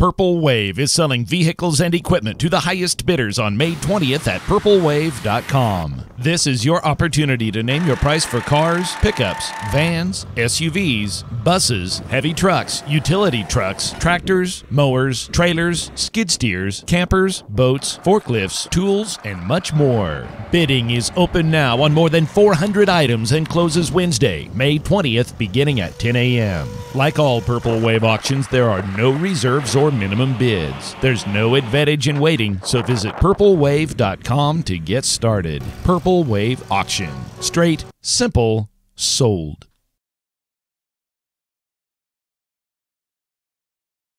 Purple Wave is selling vehicles and equipment to the highest bidders on May 20th at purplewave.com. This is your opportunity to name your price for cars, pickups, vans, SUVs, buses, heavy trucks, utility trucks, tractors, mowers, trailers, skid steers, campers, boats, forklifts, tools, and much more. Bidding is open now on more than 400 items and closes Wednesday, May 20th, beginning at 10 a.m. Like all Purple Wave auctions, there are no reserves or minimum bids. There's no advantage in waiting, so visit purplewave.com to get started. Purple Wave Auction. Straight, simple, sold.